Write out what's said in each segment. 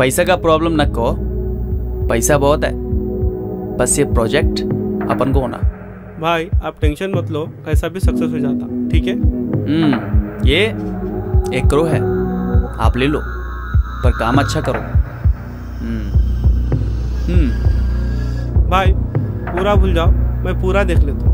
पैसा का प्रॉब्लम न को पैसा बहुत है। बस ये प्रोजेक्ट अपन को होना। भाई आप टेंशन मत लो कैसा भी सक्सेस हो जाता ठीक है? हम्म ये एक करो है। आप ले लो पर काम अच्छा करो। हम्म हम्म। भाई पूरा भूल जाओ मैं पूरा देख लेता हूँ।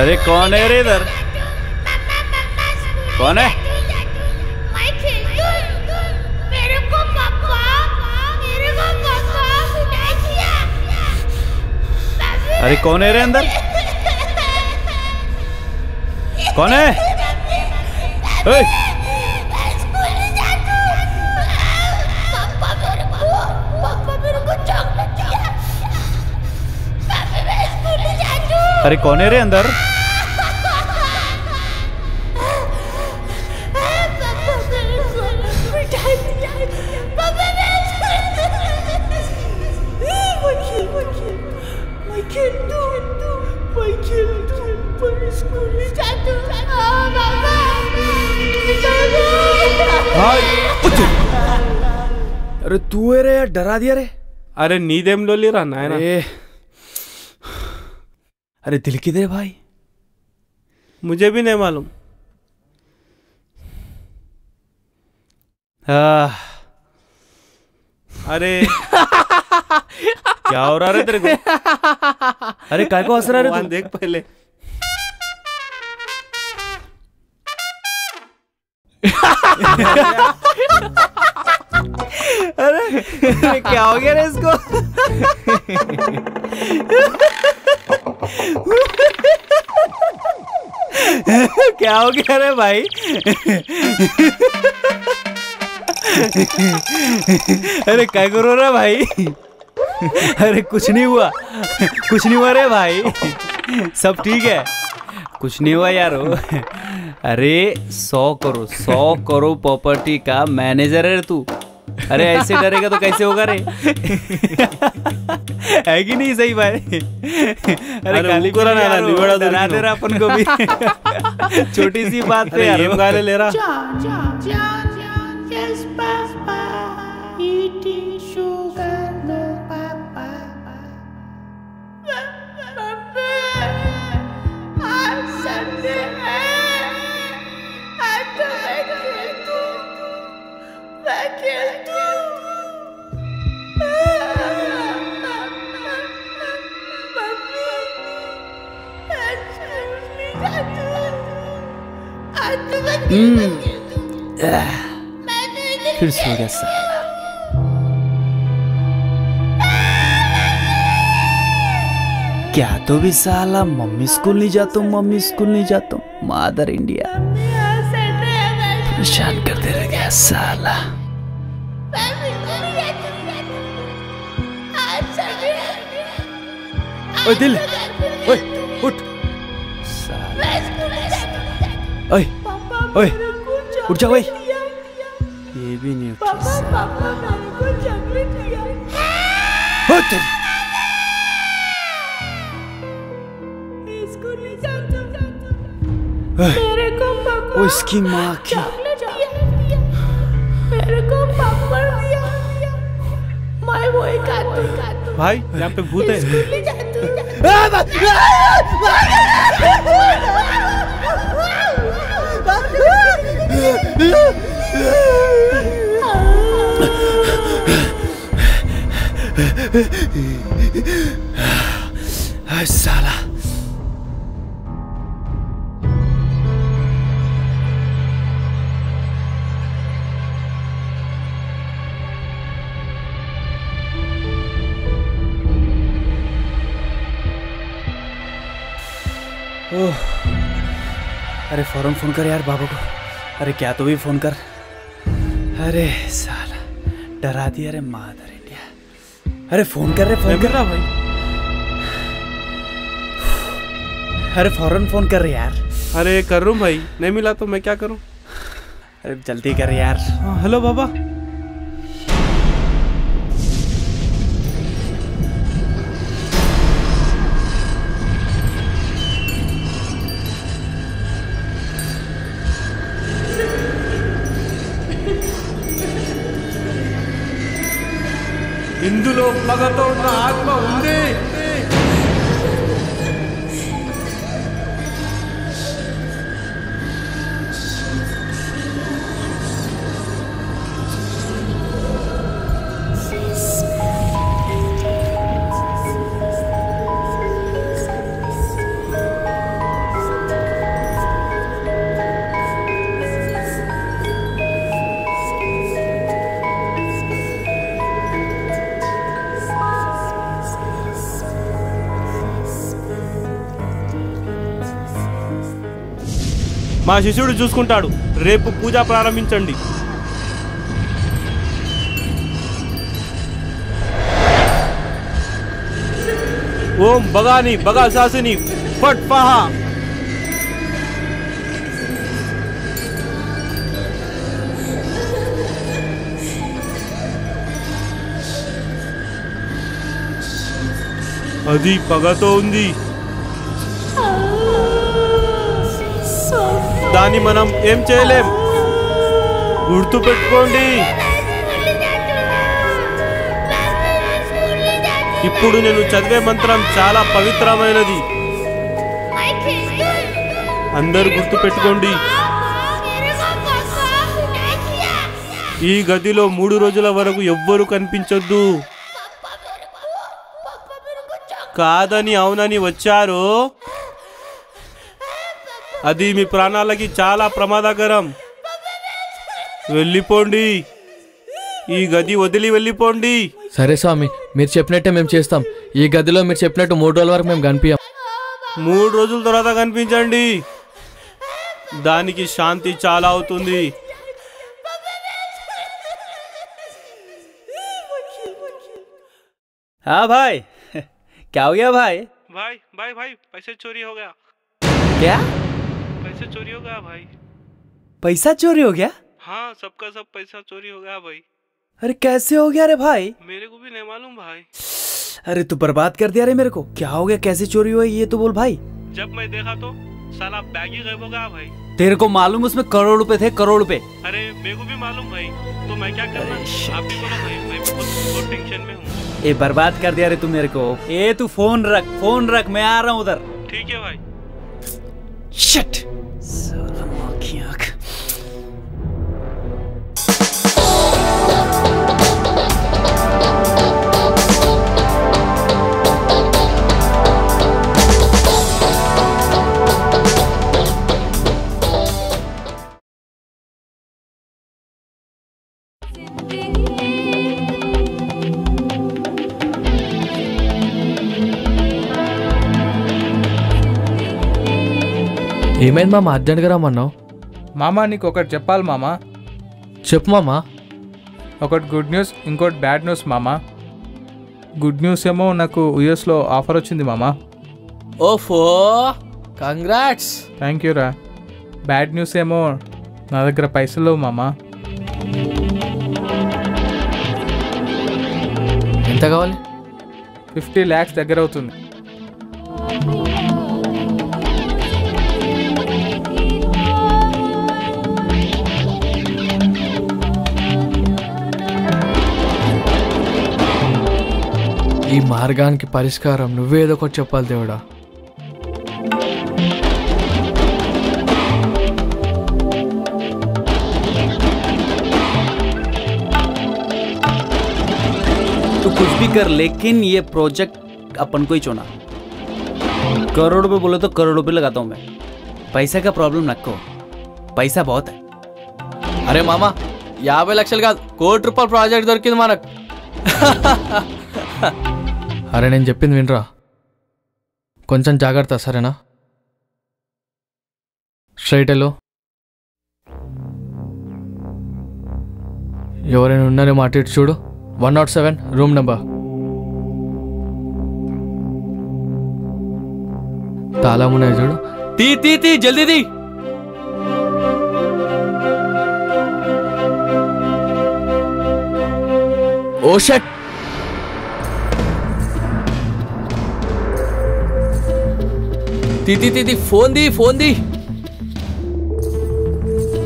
अरे कौन है रे इधर? कौन है? अरे कौन है रे अंदर? कौन है? अरे कौन है रे अंदर? अरे तू है रे यार डरा दिया रे। अरे नींद लो ले रहा ना है ना? अरे दिल किधर है भाई? मुझे भी नहीं मालूम। अरे। क्या हो रहा है तेरे को? अरे काय को हंस रहा तू? देख पहले। अरे क्या हो गया रे इसको? क्या हो गया रे भाई? अरे क्या करो रे भाई? अरे कुछ नहीं हुआ। कुछ नहीं हुआ रे भाई। सब ठीक है? कुछ नहीं हुआ यारो अरे सौ करो सौ करो प्रॉपर्टी का मैनेजर है तू। अरे ऐसे डरेगा तो कैसे होगा रे है कि नहीं सही भाई अरे अरे आना, यारो, निबड़ा डरा दे रहा अपन को भी छोटी सी बात पे यार ये गाने ले रहा फिर सो गया साला क्या तो भी साला मम्मी स्कूल नहीं जाता मम्मी स्कूल नहीं जाता मादर इंडिया परेशान करते रह गया साला ओए दिल ओए उठ साला ओए ओए उठ जा ओए ये भी नहीं उठा साला ओ तेरी मेरे को ओ इसकी माँ की मेरे को पापड़ दिया मैं वही खाती भाई यहाँ पे भूत है 哎，算了。फ़ौरन फ़ोन कर यार बाबा को। अरे क्या तो भी फ़ोन कर। अरे साला डरा दिया अरे मादर इंडिया। अरे फ़ोन कर रहे फ़ोन कर। रहा भाई। अरे फ़ौरन फ़ोन कर रहे यार। अरे कर रहा हूँ भाई नहीं मिला तो मैं क्या करूँ? अरे जल्दी कर यार। हाँ, हेलो बाबा। ఇందులో పగతో ఉన్న ఆత్మ ఉంది. మా శిష్యుడు చూసుకుంటాడు. రేపు పూజ ప్రారంభించండి. ఓం బగాని బగా శాసిని ఫట్ ఫహా. అది పగతో ఉంది దాన్ని మనం ఏం చేయలేం? గుర్తు పెట్టుకోండి ఇప్పుడు నేను చదివే మంత్రం చాలా పవిత్రమైనది. అందరూ గుర్తు పెట్టుకోండి ఈ గదిలో మూడు రోజుల వరకు ఎవ్వరూ కనిపించొద్దు. కాదని అవునని వచ్చారు? అది మీ ప్రాణాలకి చాలా ప్రమాదకరం వెళ్ళిపోండి ఈ గది వదిలి వెళ్ళిపోండి సరే స్వామి మీరు చెప్పినట్టే మేము చేస్తాం ఈ గదిలో మీరు చెప్పినట్టు మూడు రోజుల వరకు మేము కనిపించాం మూడు రోజుల తర్వాత కనిపించండి దానికి శాంతి చాలా అవుతుంది हाँ भाई क्या हो गया भाई भाई भाई भाई पैसे चोरी हो गया क्या पैसे चोरी हो गया भाई। पैसा चोरी हो गया? हाँ सबका सब पैसा चोरी हो गया भाई। अरे कैसे हो गया रे भाई? मेरे को भी नहीं मालूम भाई। अरे तू बर्बाद कर दिया रे मेरे को। क्या हो गया? कैसे चोरी हुआ ये तो बोल भाई। जब मैं देखा तो साला बैग ही गायब हो गया भाई। तेरे को मालूम उसमें करोड़ रुपए थे करोड़ रुपए अरे मेरे को भी मालूम भाई। तो मैं क्या करना? आप भी बोलो भाई मैं बहुत बहुत टेंशन में हूँ। ये बर्बाद कर दिया रे तू मेरे को। ए तू फ़ोन रख फ़ोन रख मैं आ रहा हूँ उधर। ठीक है भाई। Shit! So the ఏమైంది మామ? అర్జెంట్గా రమ్మన్నావు. మామా నీకు ఒకటి చెప్పాలి మామా? చెప్పు మామ. ఒకటి గుడ్ న్యూస్ ఇంకోటి బ్యాడ్ న్యూస్ మామా. గుడ్ న్యూస్ ఏమో నాకు యూఎస్లో ఆఫర్ వచ్చింది మామా. ఓఫో కంగ్రాట్స్ థ్యాంక్ యూ రా. బ్యాడ్ న్యూస్ ఏమో నా దగ్గర పైసలు లేవు మామా. ఎంత కావాలి? ఫిఫ్టీ ల్యాక్స్ దగ్గర అవుతుంది. మార్గానికి పరిష్కారం నువ్వేదో ఒకటి చెప్పాలి దేవుడా तू कुछ भी कर लेकिन ये प्रोजेक्ट अपन को ही चुना करोड़ रुपए बोले तो करोड़ रुपए लगाता हूँ मैं पैसा का प्रॉब्लम रखो पैसा बहुत है అరే మామ యాభై లక్షలు కాదు కోటి రూపాయల ప్రాజెక్ట్ దొరికింది మనకు అరే నేను చెప్పింది వినరా? కొంచెం జాగ్రత్త సరేనా? స్ట్రైట్ ఎలో ఎవరైనా ఉన్నారో మాట ఇటు చూడు. One naught seven room number. తాళం ఉన్నాయి చూడు. తీ తీ తీ జల్దీ తీ. Oh shit. తీ తీ తీ తీ ఫోన్ ది ఫోన్ ది.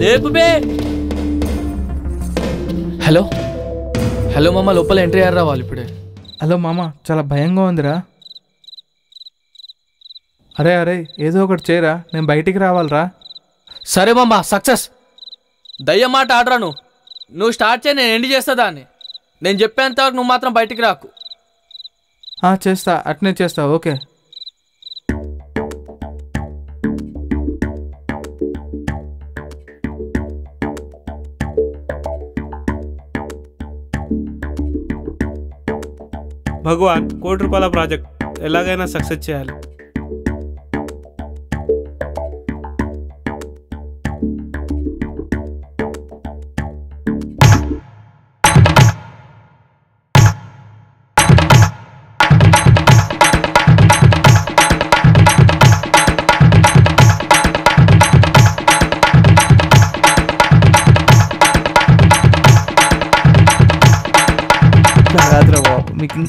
లేపు బే. హలో. హలో మామ లోపల ఎంట్రీ అయ్యారా వాళ్ళు ఇప్పుడే? హలో మామ చాలా భయంగా ఉందిరా. అరే అరే ఏదో ఒకటి చేయరా నేను బయటికి రావాలిరా. సరే మామ సక్సెస్. దయ్యం మాట ఆడరా నువ్వు. నువ్వు స్టార్ట్ చేయి నేను ఎండ్ చేస్తా దాన్ని. నేను చెప్పేంత వరకు నువ్వు మాత్రం బయటికి రాకు. ఆ, చేస్తా అట్నే చేస్తా ఓకే. భగవాన్ కోటి రూపాయల ప్రాజెక్ట్ ఎలాగైనా సక్సెస్ చేయాలి.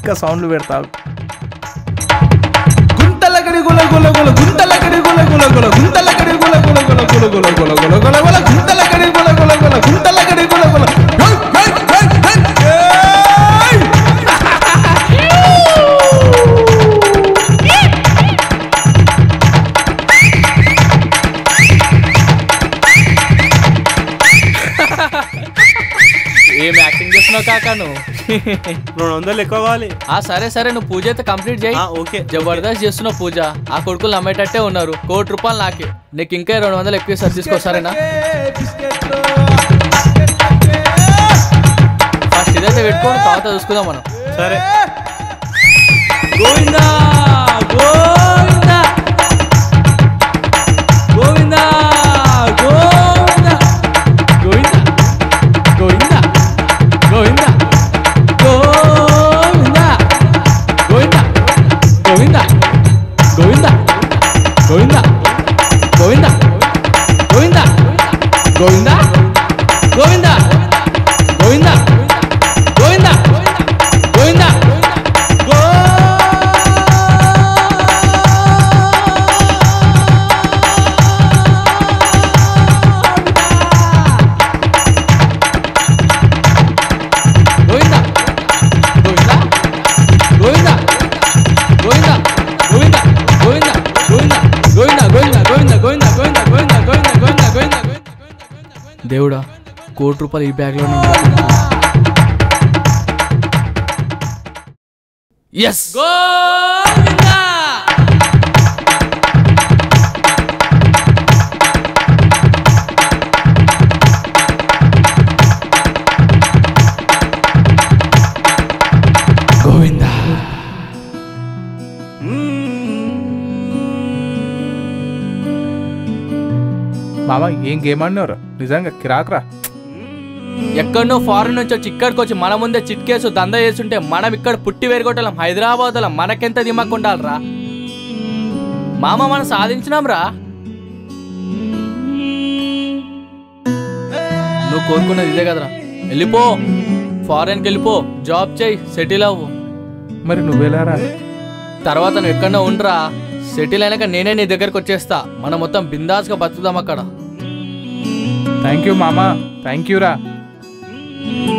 ఇంకా సౌండ్లు పెడతా గుంతలకడి గుల గుల గుల గుంతలకడి గుల గుల గుల గుంతలకడి గుల గుల గుల గుల గుల గుల గుల గుల గుల గుంతలకడి గుల గుల గుల గుంతలకడి గుల గుల హై హై హై హై ఏయ్! ఏం యాక్టింగ్ చేస్తున్నావు కాకా నువ్వు రెండు వందలు ఎక్కువ కావాలి. ఆ సరే సరే నువ్వు పూజ అయితే కంప్లీట్ చేయి. ఓకే. జబర్దస్త్ చేస్తున్నావు పూజ. ఆ కొడుకులు నమ్మేటట్టే ఉన్నారు. కోటి రూపాయలు నాకే. నీకు ఇంకా రెండు వందలు ఎక్కువ సార్ తీసుకో సరేనా? ఫస్ట్ ఇదైతే పెట్టుకోండి తర్వాత చూసుకుందాం మనం. సరే. గోవిందా గోవిందా. గోవిందా గోవిందా గోవిందా. కోటి రూపాయలు ఈ బ్యాగ్లో ఎస్ మామ ఏం గేమ్ ఆడినవరా? నిజంగా కిరాక్రా ఎక్కడనో ఫారెన్ నుంచి వచ్చి ఇక్కడికి వచ్చి మన ముందే చిట్కేసు దంద చేస్తుంటే మనం ఇక్కడ పుట్టి వేరుగొట్టలేం. హైదరాబాద్ మనకెంత దిమాక్ ఉండాలిరా? మామ మనం సాధించినాం రా నువ్వు కోరుకున్నది ఇదే కదరా. వెళ్ళిపో. ఫారెన్కి వెళ్ళిపో. జాబ్ చేయి. సెటిల్ అవ్వు. మరి నువ్వెలారా తర్వాత నువ్వు ఎక్కడో ఉండరా. సెటిల్ అయినాక నేనే నీ దగ్గరకు వచ్చేస్తా. మనం మొత్తం బిందాస్గా బతుకుదాం అక్కడ. థ్యాంక్ యూ మామా. థ్యాంక్ యూ రా. Mm-hmm.